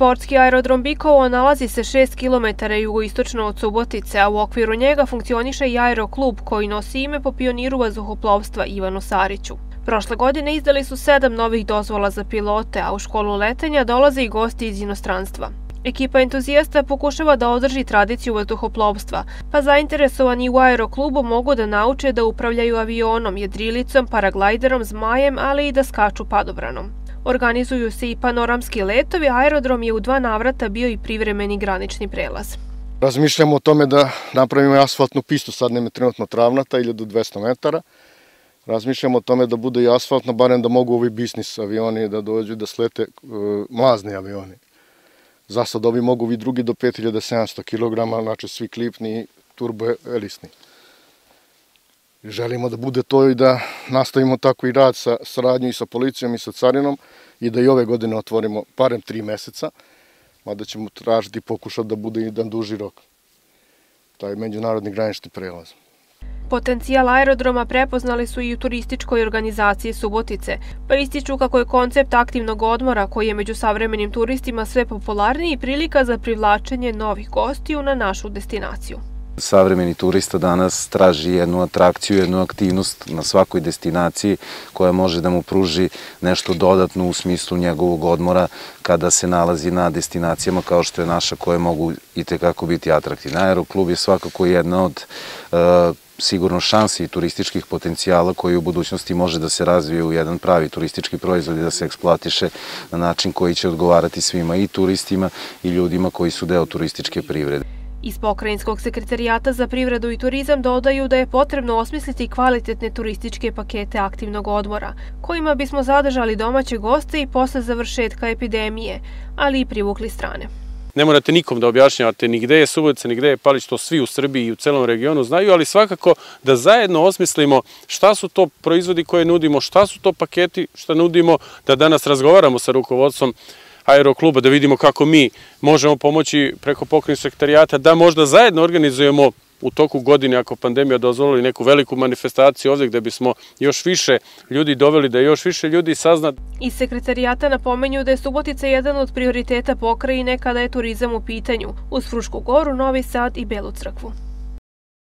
Sportski aerodrom Bikovo nalazi se 6 km jugoistočno od Subotice, a u okviru njega funkcioniše i aeroklub koji nosi ime po pioniru vazduhoplovstva Ivanu Sariću. Prošle godine izdali su sedam novih dozvola za pilote, a u školu letenja dolaze i gosti iz inostranstva. Ekipa entuzijasta pokušava da održi tradiciju vazduhoplovstva, pa zainteresovani u aeroklubu mogu da nauče da upravljaju avionom, jedrilicom, paraglajderom, zmajem, ali i da skaču padobranom. Organizuju se i panoramski letovi, aerodrom je u dva navrata bio i privremeni granični prelaz. Razmišljamo o tome da napravimo asfaltnu pistu, sad nam trenutno travnata, 1200 metara. Razmišljamo o tome da bude i asfaltno, barem da mogu ovi bisnis avioni da dođu da slete e, mlazni avioni. Za sad ovi mogu vi drugi do 5700 kg, znači svi klipni turbo elisni. Želimo da bude to i da nastavimo tako i rad sa saradnju i sa policijom i sa carinom i da i ove godine otvorimo parem tri meseca, mada ćemo tražiti i pokušati da bude jedan duži rok. Taj međunarodni granični prelaz. Potencijal aerodroma prepoznali su i u turističkoj organizaciji Subotice, pa ističu kako je koncept aktivnog odmora koji je među savremenim turistima sve popularniji prilika za privlačenje novih gostiju na našu destinaciju. Savremeni turista danas traži jednu atrakciju, jednu aktivnost na svakoj destinaciji koja može da mu pruži nešto dodatno u smislu njegovog odmora kada se nalazi na destinacijama kao što je naša koje mogu i tekako biti atraktivne. Aeroklub je svakako jedna od uh, sigurno šansi i turističkih potencijala koji u budućnosti može da se razvije u jedan pravi turistički proizvod i da se eksploatiše na način koji će odgovarati svima i turistima i ljudima koji su deo turističke privrede. Iz Pokrajinskog sekretarijata za privredu i turizam dodaju da je potrebno osmisliti kvalitetne turističke pakete aktivnog odmora, kojima bismo zadržali domaće goste i posle završetka epidemije, ali i privukli strane. Ne morate nikom da objašnjavate ni gde je Subotica, ni gde je Palić, to svi u Srbiji i u celom regionu znaju, ali svakako da zajedno osmislimo šta su to proizvodi koje nudimo, šta su to paketi šta nudimo, da danas razgovaramo sa rukovodstvom aerokluba, da vidimo kako mi možemo pomoći preko pokrenju sektarijata, da možda zajedno organizujemo u toku godine, ako pandemija dozvolili neku veliku manifestaciju ovde gde bismo još više ljudi doveli, da još više ljudi sazna. Iz sekretarijata napomenju da je Subotica jedan od prioriteta pokrajine kada je turizam u pitanju, uz Frušku goru, Novi Sad i Belu crkvu.